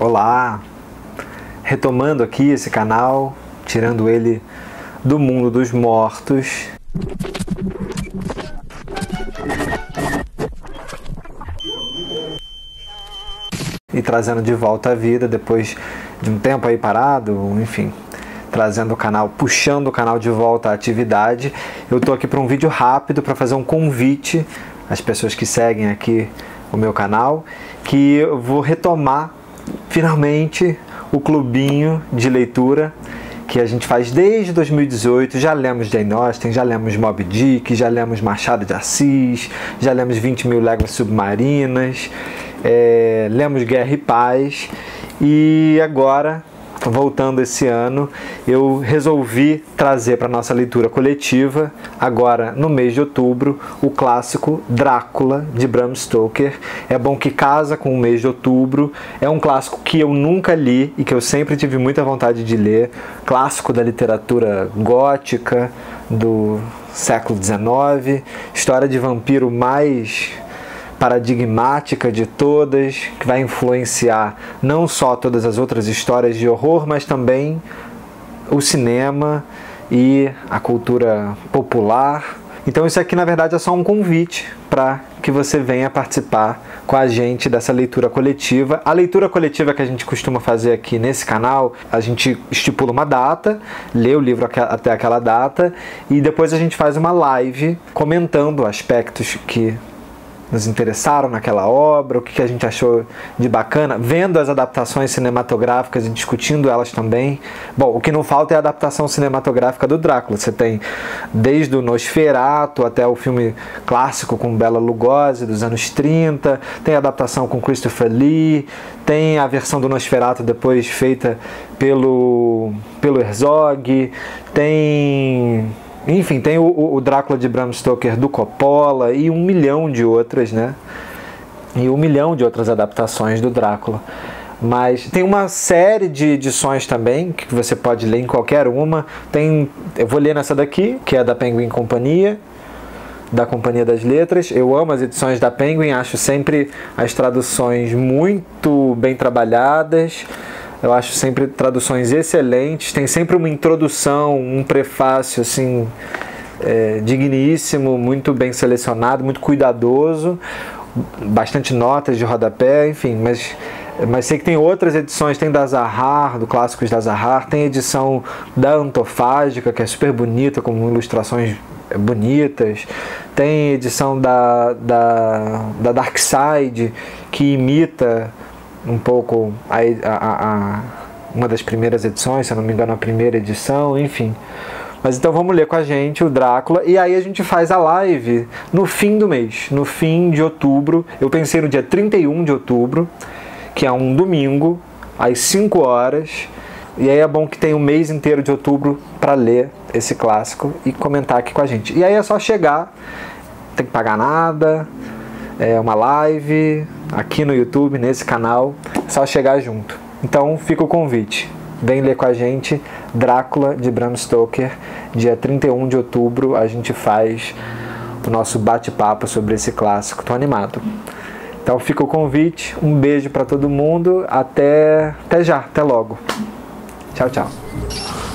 Olá! Retomando aqui esse canal, tirando ele do mundo dos mortos. E trazendo de volta à vida depois de um tempo aí parado, enfim, trazendo o canal, puxando o canal de volta à atividade. Eu tô aqui para um vídeo rápido para fazer um convite às pessoas que seguem aqui o meu canal, que eu vou retomar finalmente o clubinho de leitura que a gente faz desde 2018. Já lemos Jane Austen, já lemos Moby Dick, já lemos Machado de Assis, já lemos 20 mil léguas submarinas, é, lemos Guerra e Paz e agora voltando esse ano, eu resolvi trazer para nossa leitura coletiva, agora no mês de outubro, o clássico Drácula de Bram Stoker. É bom que casa com o mês de outubro. É um clássico que eu nunca li e que eu sempre tive muita vontade de ler. Clássico da literatura gótica do século XIX, história de vampiro mais paradigmática de todas, que vai influenciar não só todas as outras histórias de horror, mas também o cinema e a cultura popular. Então isso aqui na verdade é só um convite para que você venha participar com a gente dessa leitura coletiva. A leitura coletiva que a gente costuma fazer aqui nesse canal, a gente estipula uma data, lê o livro até aquela data e depois a gente faz uma live comentando aspectos que nos interessaram naquela obra, o que a gente achou de bacana, vendo as adaptações cinematográficas e discutindo elas também. Bom, o que não falta é a adaptação cinematográfica do Drácula. Você tem desde o Nosferatu até o filme clássico com Bela Lugosi dos anos 30, tem a adaptação com Christopher Lee, tem a versão do Nosferatu depois feita pelo pelo Herzog, tem enfim, tem o, o Drácula de Bram Stoker do Coppola e um milhão de outras, né? E um milhão de outras adaptações do Drácula. Mas tem uma série de edições também que você pode ler em qualquer uma. Tem, eu vou ler nessa daqui, que é da Penguin Companhia, da Companhia das Letras. Eu amo as edições da Penguin, acho sempre as traduções muito bem trabalhadas. Eu acho sempre traduções excelentes, tem sempre uma introdução, um prefácio assim é, digníssimo, muito bem selecionado, muito cuidadoso, bastante notas de rodapé, enfim, mas mas sei que tem outras edições, tem da Zahar, do Clássicos da Zahar, tem edição da Antofágica, que é super bonita, com ilustrações bonitas, tem edição da, da, da Dark Side, que imita um pouco a, a, a, uma das primeiras edições, se eu não me engano, a primeira edição, enfim. Mas então vamos ler com a gente o Drácula e aí a gente faz a live no fim do mês, no fim de outubro. Eu pensei no dia 31 de outubro, que é um domingo, às 5 horas. E aí é bom que tem um mês inteiro de outubro para ler esse clássico e comentar aqui com a gente. E aí é só chegar, tem que pagar nada, é uma live aqui no YouTube, nesse canal, é só chegar junto. Então fica o convite. Vem ler com a gente Drácula de Bram Stoker, dia 31 de outubro a gente faz o nosso bate-papo sobre esse clássico. Tô animado. Então fica o convite, um beijo para todo mundo, até até já, até logo. Tchau, tchau.